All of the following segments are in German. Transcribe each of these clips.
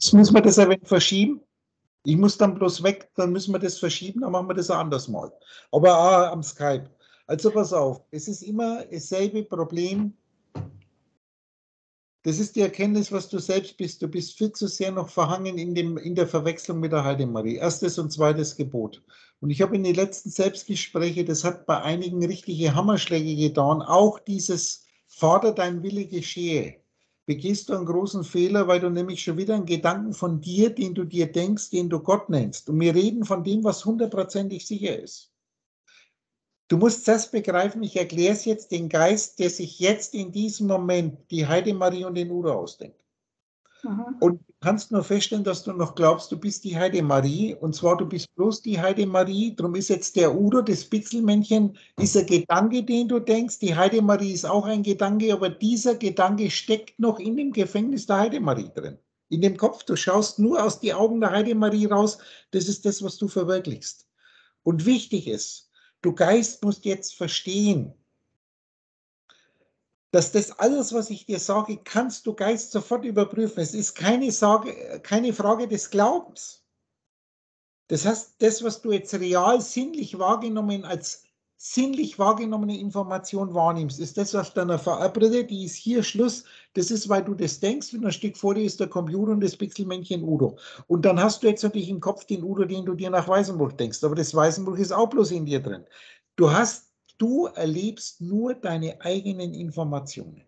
Jetzt müssen wir das ein wenig verschieben. Ich muss dann bloß weg, dann müssen wir das verschieben, dann machen wir das anders mal. Aber auch am Skype. Also pass auf, es ist immer dasselbe Problem. Das ist die Erkenntnis, was du selbst bist. Du bist viel zu sehr noch verhangen in, dem, in der Verwechslung mit der Heidemarie. Erstes und zweites Gebot. Und ich habe in den letzten Selbstgesprächen, das hat bei einigen richtige Hammerschläge getan, auch dieses Vater, dein Wille geschehe begehst du einen großen Fehler, weil du nämlich schon wieder einen Gedanken von dir, den du dir denkst, den du Gott nennst. Und wir reden von dem, was hundertprozentig sicher ist. Du musst das begreifen, ich erkläre es jetzt den Geist, der sich jetzt in diesem Moment die Heidemarie und den Udo ausdenkt. Mhm. Und du kannst nur feststellen, dass du noch glaubst, du bist die Heidemarie. Und zwar, du bist bloß die Heidemarie. Darum ist jetzt der Udo, das Pixelmännchen, ist ein Gedanke, den du denkst. Die Heidemarie ist auch ein Gedanke, aber dieser Gedanke steckt noch in dem Gefängnis der Heidemarie drin. In dem Kopf. Du schaust nur aus die Augen der Heidemarie raus. Das ist das, was du verwirklichst. Und wichtig ist, du Geist musst jetzt verstehen, dass das alles, was ich dir sage, kannst du Geist sofort überprüfen. Es ist keine, Sage, keine Frage des Glaubens. Das heißt, das, was du jetzt real sinnlich wahrgenommen als sinnlich wahrgenommene Information wahrnimmst, ist das auf deiner VR-Brille, die ist hier Schluss. Das ist, weil du das denkst und ein Stück vor dir ist der Computer und das Pixelmännchen Udo. Und dann hast du jetzt natürlich im Kopf den Udo, den du dir nach Weißenburg denkst. Aber das Weißenburg ist auch bloß in dir drin. Du hast Du erlebst nur deine eigenen Informationen.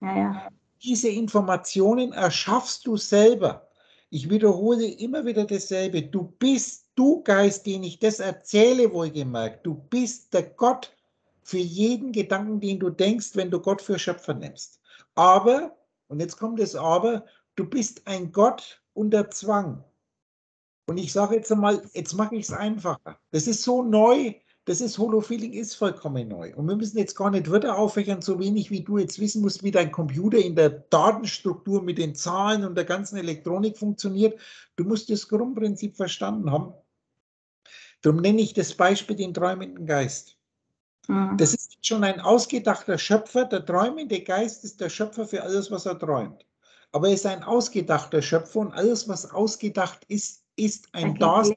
Ja, ja. Diese Informationen erschaffst du selber. Ich wiederhole immer wieder dasselbe. Du bist du Geist, den ich das erzähle, wohlgemerkt. Du bist der Gott für jeden Gedanken, den du denkst, wenn du Gott für Schöpfer nimmst. Aber, und jetzt kommt das Aber, du bist ein Gott unter Zwang. Und ich sage jetzt einmal, jetzt mache ich es einfacher. Das ist so neu, das ist Holofeeling ist vollkommen neu. Und wir müssen jetzt gar nicht Wörter auffächern, so wenig wie du jetzt wissen musst, wie dein Computer in der Datenstruktur mit den Zahlen und der ganzen Elektronik funktioniert. Du musst das Grundprinzip verstanden haben. Darum nenne ich das Beispiel den träumenden Geist. Mhm. Das ist schon ein ausgedachter Schöpfer. Der träumende Geist ist der Schöpfer für alles, was er träumt. Aber er ist ein ausgedachter Schöpfer und alles, was ausgedacht ist, ist ein Dasein.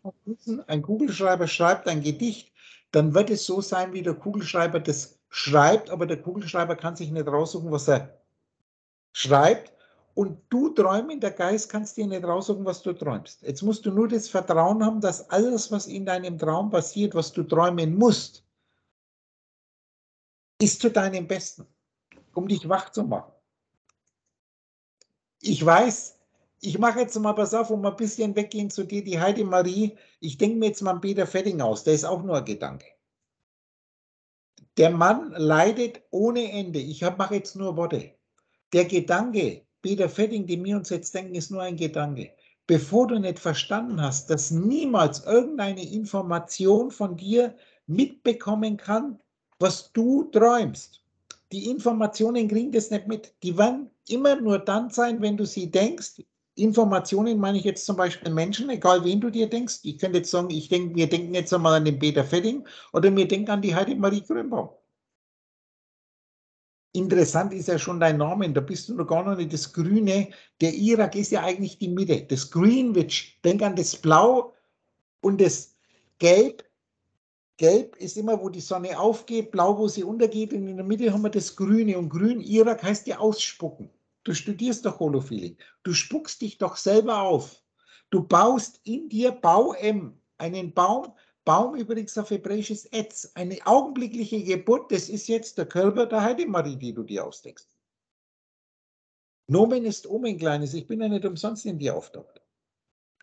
Ein Kugelschreiber schreibt ein Gedicht dann wird es so sein, wie der Kugelschreiber das schreibt, aber der Kugelschreiber kann sich nicht raussuchen, was er schreibt. Und du träumender Geist kannst dir nicht raussuchen, was du träumst. Jetzt musst du nur das Vertrauen haben, dass alles, was in deinem Traum passiert, was du träumen musst, ist zu deinem Besten, um dich wach zu machen. Ich weiß, ich mache jetzt mal, pass auf, um ein bisschen weggehen zu dir, die Heide Marie. Ich denke mir jetzt mal an Peter Fetting aus, der ist auch nur ein Gedanke. Der Mann leidet ohne Ende. Ich mache jetzt nur Worte. Der Gedanke, Peter Fetting, den wir uns jetzt denken, ist nur ein Gedanke. Bevor du nicht verstanden hast, dass niemals irgendeine Information von dir mitbekommen kann, was du träumst. Die Informationen kriegen das nicht mit. Die werden immer nur dann sein, wenn du sie denkst, Informationen meine ich jetzt zum Beispiel Menschen, egal wen du dir denkst. Ich könnte jetzt sagen, ich denke, wir denken jetzt einmal an den Peter Fetting oder wir denken an die Heide-Marie Grünbaum. Interessant ist ja schon dein Name, da bist du noch gar noch nicht das Grüne. Der Irak ist ja eigentlich die Mitte, das Greenwich. Denk an das Blau und das Gelb. Gelb ist immer, wo die Sonne aufgeht, blau, wo sie untergeht und in der Mitte haben wir das Grüne. Und Grün, Irak heißt ja ausspucken. Du studierst doch Holophilie. Du spuckst dich doch selber auf. Du baust in dir Bau-M, einen Baum, Baum übrigens auf Hebräisches Etz, eine augenblickliche Geburt, das ist jetzt der Körper der Heidemarie, die du dir ausdenkst. Nomen ist Omen, Kleines, ich bin ja nicht umsonst in dir auftaucht.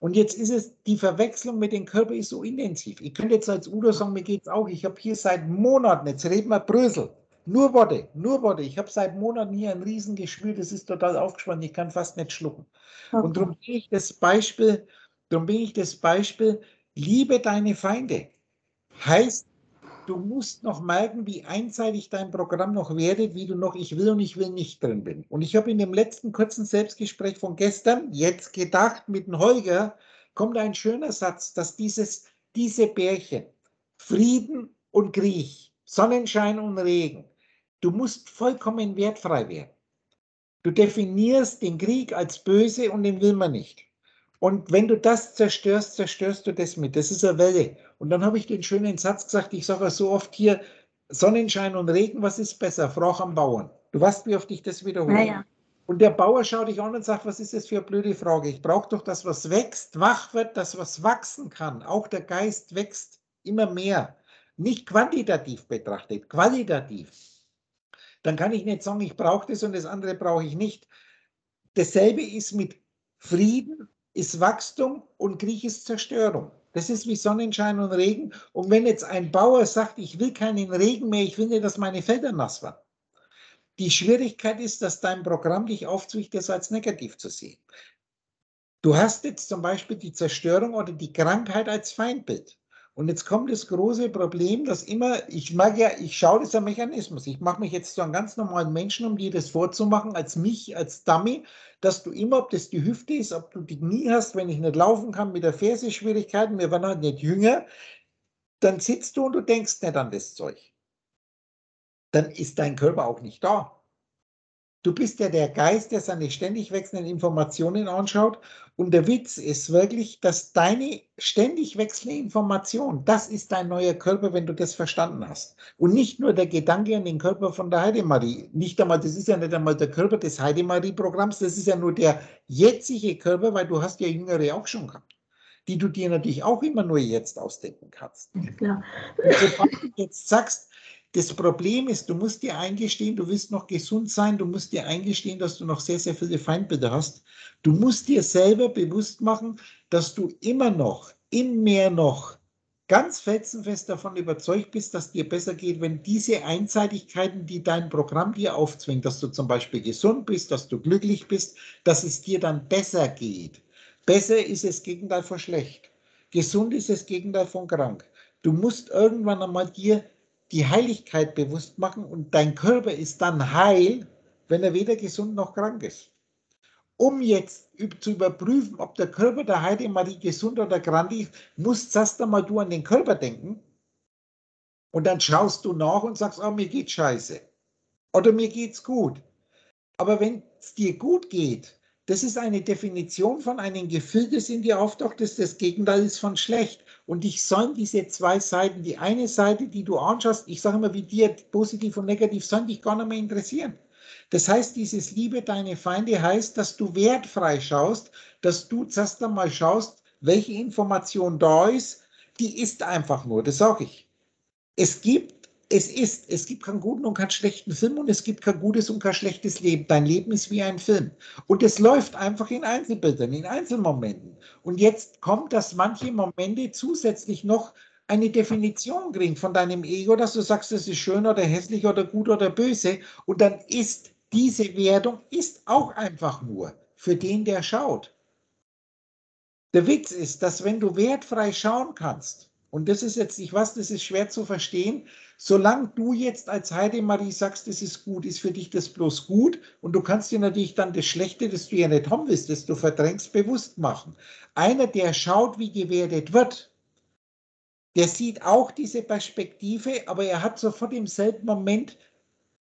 Und jetzt ist es, die Verwechslung mit dem Körper ist so intensiv. Ich könnte jetzt als Udo sagen, mir geht es auch, ich habe hier seit Monaten, jetzt reden wir Brösel, nur Worte, nur Worte. Ich habe seit Monaten hier ein Riesengeschwür, das ist total aufgespannt, ich kann fast nicht schlucken. Okay. Und darum bin ich das Beispiel, darum bin ich das Beispiel, liebe deine Feinde. Heißt, du musst noch merken, wie einseitig dein Programm noch werdet, wie du noch ich will und ich will nicht drin bin. Und ich habe in dem letzten kurzen Selbstgespräch von gestern jetzt gedacht, mit dem Holger kommt ein schöner Satz, dass dieses, diese Bärchen, Frieden und Krieg, Sonnenschein und Regen, Du musst vollkommen wertfrei werden. Du definierst den Krieg als böse und den will man nicht. Und wenn du das zerstörst, zerstörst du das mit. Das ist eine Welle. Und dann habe ich den schönen Satz gesagt, ich sage so oft hier, Sonnenschein und Regen, was ist besser? Frau am Bauern. Du weißt, wie oft ich das wiederhole. Ja, ja. Und der Bauer schaut dich an und sagt, was ist das für eine blöde Frage? Ich brauche doch das, was wächst, wach wird, das, was wachsen kann. Auch der Geist wächst immer mehr. Nicht quantitativ betrachtet, qualitativ. Dann kann ich nicht sagen, ich brauche das und das andere brauche ich nicht. Dasselbe ist mit Frieden, ist Wachstum und Krieg ist Zerstörung. Das ist wie Sonnenschein und Regen. Und wenn jetzt ein Bauer sagt, ich will keinen Regen mehr, ich will nicht, dass meine Felder nass werden, die Schwierigkeit ist, dass dein Programm dich aufzwingt, das als negativ zu sehen. Du hast jetzt zum Beispiel die Zerstörung oder die Krankheit als Feindbild. Und jetzt kommt das große Problem, dass immer, ich mag ja, ich schaue, das ein Mechanismus. Ich mache mich jetzt zu einem ganz normalen Menschen, um dir das vorzumachen, als mich, als Dummy, dass du immer, ob das die Hüfte ist, ob du die Knie hast, wenn ich nicht laufen kann, mit der Ferse Schwierigkeiten, wir waren halt nicht jünger, dann sitzt du und du denkst nicht an das Zeug dann ist dein Körper auch nicht da. Du bist ja der Geist, der seine ständig wechselnden Informationen anschaut. Und der Witz ist wirklich, dass deine ständig wechselnde Information, das ist dein neuer Körper, wenn du das verstanden hast. Und nicht nur der Gedanke an den Körper von der Heidemarie. Nicht einmal, das ist ja nicht einmal der Körper des Heidemarie-Programms, das ist ja nur der jetzige Körper, weil du hast ja Jüngere auch schon gehabt die du dir natürlich auch immer nur jetzt ausdenken kannst. Ja. Und sobald du jetzt sagst, das Problem ist, du musst dir eingestehen, du willst noch gesund sein, du musst dir eingestehen, dass du noch sehr, sehr viele Feindbilder hast. Du musst dir selber bewusst machen, dass du immer noch, immer mehr noch ganz felsenfest davon überzeugt bist, dass dir besser geht, wenn diese Einseitigkeiten, die dein Programm dir aufzwingt, dass du zum Beispiel gesund bist, dass du glücklich bist, dass es dir dann besser geht. Besser ist es Gegenteil von schlecht. Gesund ist es Gegenteil von krank. Du musst irgendwann einmal dir die Heiligkeit bewusst machen und dein Körper ist dann heil, wenn er weder gesund noch krank ist. Um jetzt zu überprüfen, ob der Körper der Heide Marie gesund oder krank ist, musst erst einmal du an den Körper denken und dann schaust du nach und sagst, oh, mir geht scheiße oder mir geht's gut. Aber wenn es dir gut geht, das ist eine Definition von einem Gefühl, das in dir auftaucht, das das Gegenteil ist von schlecht. Und ich soll diese zwei Seiten, die eine Seite, die du anschaust, ich sage immer, wie dir positiv und negativ, sollen dich gar nicht mehr interessieren. Das heißt, dieses Liebe deine Feinde heißt, dass du wertfrei schaust, dass du zuerst einmal schaust, welche Information da ist, die ist einfach nur, das sage ich. Es gibt es ist, es gibt keinen guten und keinen schlechten Film und es gibt kein gutes und kein schlechtes Leben. Dein Leben ist wie ein Film. Und es läuft einfach in Einzelbildern, in Einzelmomenten. Und jetzt kommt, dass manche Momente zusätzlich noch eine Definition kriegen von deinem Ego, dass du sagst, das ist schön oder hässlich oder gut oder böse. Und dann ist diese Wertung ist auch einfach nur für den, der schaut. Der Witz ist, dass wenn du wertfrei schauen kannst, und das ist jetzt, ich weiß, das ist schwer zu verstehen, Solange du jetzt als Heidemarie sagst, das ist gut, ist für dich das bloß gut und du kannst dir natürlich dann das Schlechte, das du ja nicht haben willst, das du verdrängst, bewusst machen. Einer, der schaut, wie gewertet wird, der sieht auch diese Perspektive, aber er hat sofort im selben Moment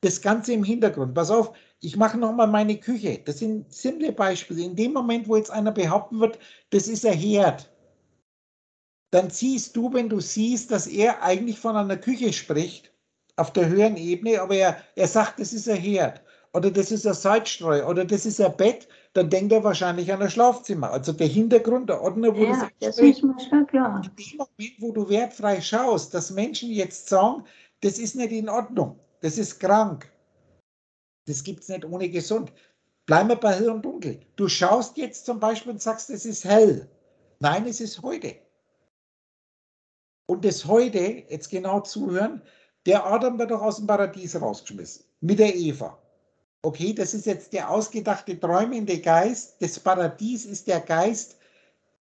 das Ganze im Hintergrund. Pass auf, ich mache nochmal meine Küche. Das sind simple Beispiele. In dem Moment, wo jetzt einer behaupten wird, das ist ein Herd, dann siehst du, wenn du siehst, dass er eigentlich von einer Küche spricht, auf der höheren Ebene, aber er, er sagt, das ist ein Herd oder das ist ein Salzstreu oder das ist ein Bett, dann denkt er wahrscheinlich an ein Schlafzimmer. Also der Hintergrund, der Ordner, wo ja, das, das ist mir schon klar. In dem Moment, wo du wertfrei schaust, dass Menschen jetzt sagen, das ist nicht in Ordnung, das ist krank, das gibt es nicht ohne gesund. Bleiben wir bei hell und dunkel. Du schaust jetzt zum Beispiel und sagst, es ist hell. Nein, es ist heute und das heute, jetzt genau zuhören, der Adam wird doch aus dem Paradies rausgeschmissen, mit der Eva. Okay, das ist jetzt der ausgedachte träumende Geist. Das Paradies ist der Geist,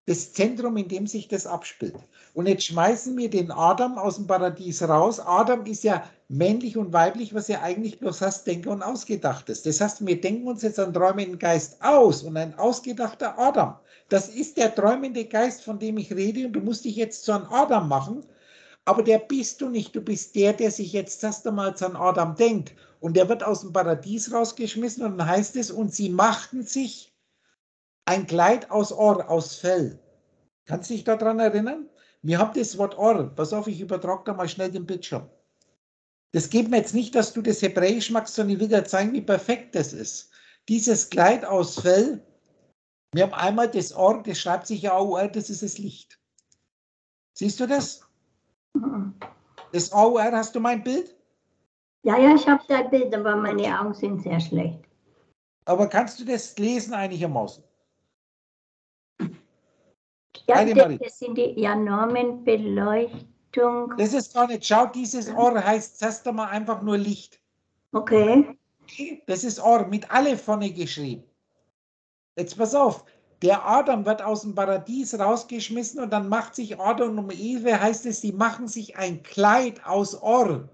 das Zentrum, in dem sich das abspielt. Und jetzt schmeißen wir den Adam aus dem Paradies raus. Adam ist ja männlich und weiblich, was ja eigentlich bloß hast, Denker und Ausgedachtes. Das heißt, wir denken uns jetzt einen träumenden Geist aus und ein ausgedachter Adam. Das ist der träumende Geist, von dem ich rede und du musst dich jetzt zu einem Adam machen. Aber der bist du nicht. Du bist der, der sich jetzt erst einmal zu einem Adam denkt. Und der wird aus dem Paradies rausgeschmissen und dann heißt es, und sie machten sich ein Kleid aus Ohr, aus Fell. Kannst du dich daran erinnern? Wir haben das Wort Ohr. Pass auf, ich übertrage da mal schnell den Bildschirm. Das geht mir jetzt nicht, dass du das Hebräisch magst, sondern ich will dir zeigen, wie perfekt das ist. Dieses Kleid aus Fell, wir haben einmal das Ohr, das schreibt sich ja AUR, das ist das Licht. Siehst du das? Mhm. Das AUR, hast du mein Bild? Ja, ja, ich habe dein Bild, aber meine Augen sind sehr schlecht. Aber kannst du das lesen einigermaßen? Ja, das sind die ja, Normenbeleuchtung. Das ist gar nicht. Schau, dieses Ohr heißt zuerst einmal einfach nur Licht. Okay. Das ist Ohr mit alle vorne geschrieben. Jetzt pass auf. Der Adam wird aus dem Paradies rausgeschmissen und dann macht sich Adam und Eve, heißt es, sie machen sich ein Kleid aus Ohr,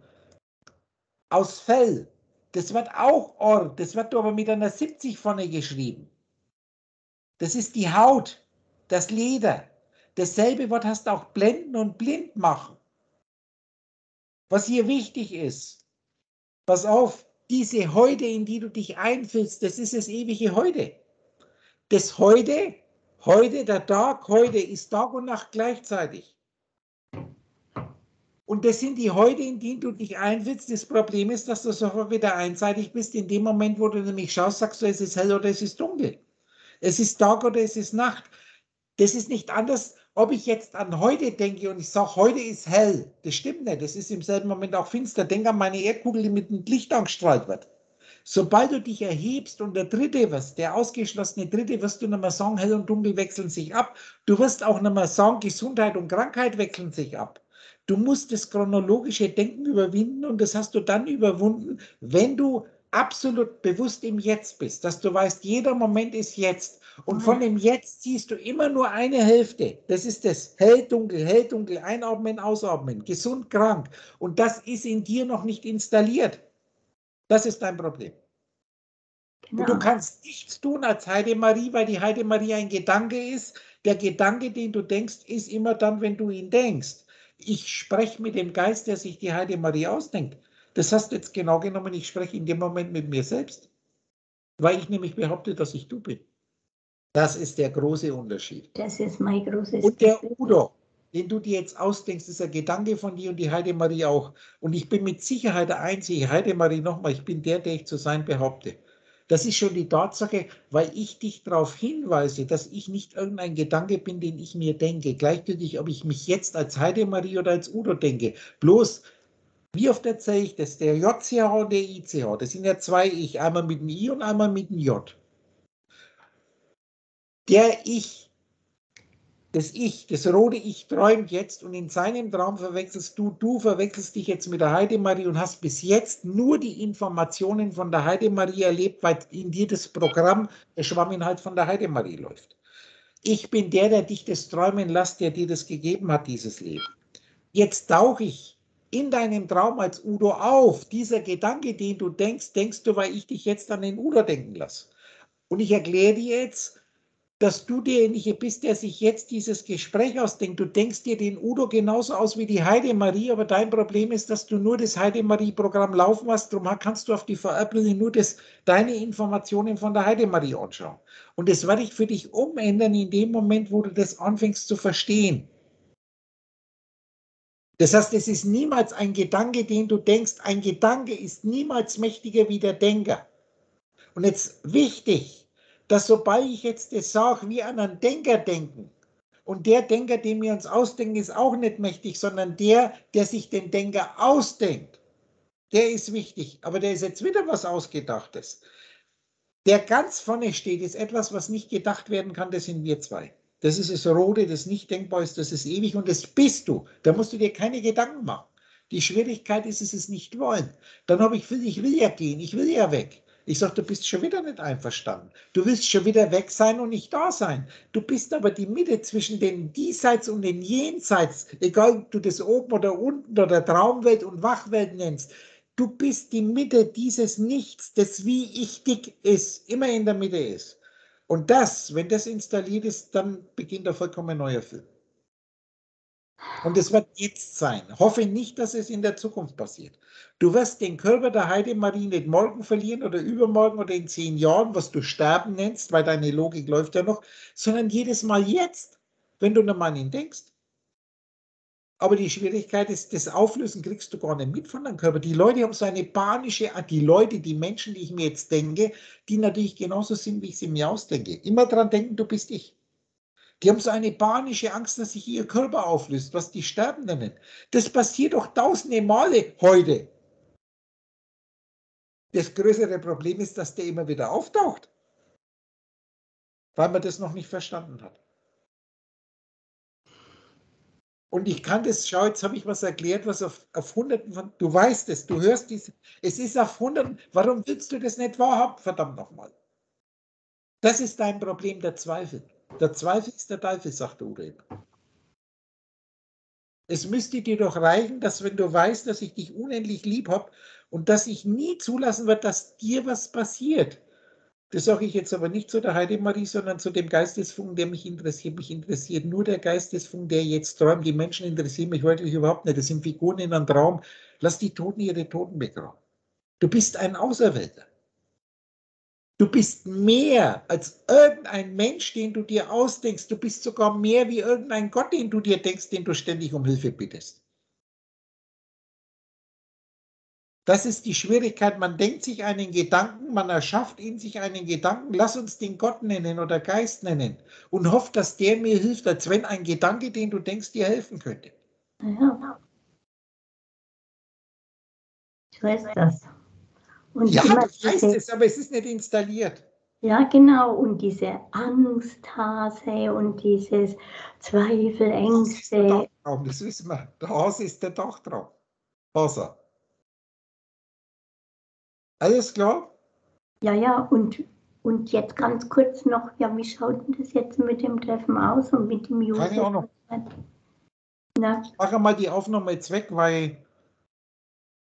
aus Fell. Das wird auch Ohr, das wird aber mit einer 70 vorne geschrieben. Das ist die Haut das Leder. Dasselbe Wort hast auch blenden und blind machen. Was hier wichtig ist, pass auf, diese Heute, in die du dich einfühlst, das ist das ewige Heute. Das Heute, heute, der Tag, heute ist Tag und Nacht gleichzeitig. Und das sind die Heute, in die du dich einfühlst. Das Problem ist, dass du sofort wieder einseitig bist. In dem Moment, wo du nämlich schaust, sagst du, es ist hell oder es ist dunkel. Es ist Tag oder es ist Nacht. Das ist nicht anders, ob ich jetzt an heute denke und ich sage, heute ist hell. Das stimmt nicht. Das ist im selben Moment auch finster. Denk an meine Erdkugel, die mit dem Licht angestrahlt wird. Sobald du dich erhebst und der Dritte wirst, der ausgeschlossene Dritte, wirst du nicht mehr sagen, hell und dunkel wechseln sich ab. Du wirst auch nicht mehr sagen, Gesundheit und Krankheit wechseln sich ab. Du musst das chronologische Denken überwinden und das hast du dann überwunden, wenn du absolut bewusst im Jetzt bist, dass du weißt, jeder Moment ist jetzt und von dem Jetzt siehst du immer nur eine Hälfte. Das ist das hell, dunkel, hell, dunkel, einatmen, ausatmen, gesund, krank. Und das ist in dir noch nicht installiert. Das ist dein Problem. Genau. Du kannst nichts tun als Heidemarie, weil die Heidemarie ein Gedanke ist. Der Gedanke, den du denkst, ist immer dann, wenn du ihn denkst. Ich spreche mit dem Geist, der sich die Heidemarie ausdenkt. Das hast du jetzt genau genommen, ich spreche in dem Moment mit mir selbst, weil ich nämlich behaupte, dass ich du bin. Das ist der große Unterschied. Das ist mein großes Und der Udo, den du dir jetzt ausdenkst, ist ein Gedanke von dir und die Heidemarie auch. Und ich bin mit Sicherheit der Einzige, Heidemarie nochmal, ich bin der, der ich zu sein behaupte. Das ist schon die Tatsache, weil ich dich darauf hinweise, dass ich nicht irgendein Gedanke bin, den ich mir denke. Gleichgültig, ob ich mich jetzt als Heidemarie oder als Udo denke. Bloß, wie oft erzähle ich das? Der JCH und der ICH, das sind ja zwei Ich, einmal mit dem I und einmal mit dem J der Ich, das Ich, das rote Ich träumt jetzt und in seinem Traum verwechselst du, du verwechselst dich jetzt mit der Heidemarie und hast bis jetzt nur die Informationen von der Heidemarie erlebt, weil in dir das Programm der Schwamminhalt von der Heidemarie läuft. Ich bin der, der dich das träumen lässt, der dir das gegeben hat, dieses Leben. Jetzt tauche ich in deinem Traum als Udo auf. Dieser Gedanke, den du denkst, denkst du, weil ich dich jetzt an den Udo denken lasse. Und ich erkläre dir jetzt, dass du derjenige bist, der sich jetzt dieses Gespräch ausdenkt. Du denkst dir den Udo genauso aus wie die Heidemarie, aber dein Problem ist, dass du nur das Heidemarie-Programm laufen hast. Darum kannst du auf die Veröffentlichung nur das, deine Informationen von der Heidemarie anschauen. Und das werde ich für dich umändern in dem Moment, wo du das anfängst zu verstehen. Das heißt, es ist niemals ein Gedanke, den du denkst. Ein Gedanke ist niemals mächtiger wie der Denker. Und jetzt wichtig, dass sobald ich jetzt das sage, wie an einen Denker denken, und der Denker, den wir uns ausdenken, ist auch nicht mächtig, sondern der, der sich den Denker ausdenkt, der ist wichtig. Aber der ist jetzt wieder was Ausgedachtes. Der ganz vorne steht, ist etwas, was nicht gedacht werden kann, das sind wir zwei. Das ist das Rote, das nicht denkbar ist, das ist ewig und das bist du. Da musst du dir keine Gedanken machen. Die Schwierigkeit ist es, es nicht wollen. Dann habe ich, ich will ja gehen, ich will ja weg. Ich sage, du bist schon wieder nicht einverstanden. Du willst schon wieder weg sein und nicht da sein. Du bist aber die Mitte zwischen den Diesseits und den Jenseits, egal ob du das oben oder unten oder Traumwelt und Wachwelt nennst. Du bist die Mitte dieses Nichts, das wie ich dick ist, immer in der Mitte ist. Und das, wenn das installiert ist, dann beginnt der vollkommen neue Film. Und es wird jetzt sein. Hoffe nicht, dass es in der Zukunft passiert. Du wirst den Körper der Heidemarie nicht morgen verlieren oder übermorgen oder in zehn Jahren, was du Sterben nennst, weil deine Logik läuft ja noch, sondern jedes Mal jetzt, wenn du nochmal an ihn denkst. Aber die Schwierigkeit ist, das Auflösen kriegst du gar nicht mit von deinem Körper. Die Leute haben so eine panische, die Leute, die Menschen, die ich mir jetzt denke, die natürlich genauso sind, wie ich sie mir ausdenke. Immer dran denken, du bist ich. Die haben so eine panische Angst, dass sich ihr Körper auflöst, was die Sterben nennen. Das passiert doch tausende Male heute. Das größere Problem ist, dass der immer wieder auftaucht, weil man das noch nicht verstanden hat. Und ich kann das, schau, jetzt habe ich was erklärt, was auf, auf Hunderten von, du weißt es, du hörst dies, es ist auf Hunderten, warum willst du das nicht wahrhaben, verdammt nochmal? Das ist dein Problem, der Zweifel. Der Zweifel ist der Teufel, sagt Uwe. Es müsste dir doch reichen, dass wenn du weißt, dass ich dich unendlich lieb habe und dass ich nie zulassen werde, dass dir was passiert. Das sage ich jetzt aber nicht zu der Heidemarie, sondern zu dem Geistesfunken, der mich interessiert. Mich interessiert nur der Geistesfunken, der jetzt träumt. Die Menschen interessieren mich wirklich überhaupt nicht. Das sind Figuren in einem Traum. Lass die Toten ihre Toten begraben. Du bist ein Auserwählter. Du bist mehr als irgendein Mensch, den du dir ausdenkst. Du bist sogar mehr wie irgendein Gott, den du dir denkst, den du ständig um Hilfe bittest. Das ist die Schwierigkeit. Man denkt sich einen Gedanken, man erschafft in sich einen Gedanken, lass uns den Gott nennen oder Geist nennen und hofft, dass der mir hilft, als wenn ein Gedanke, den du denkst, dir helfen könnte. Ja. So ist das. Und ja, du weißt es, aber es ist nicht installiert. Ja, genau. Und diese Angsthase und dieses Zweifel, Ängste. Das, das wissen wir. Der Hase ist der Dachtraum. Hase. Alles klar? Ja, ja. Und, und jetzt ganz kurz noch, ja, wie schaut denn das jetzt mit dem Treffen aus und mit dem Josef? Keine Ahnung. Na? Ich mache mal die Aufnahme jetzt weg, weil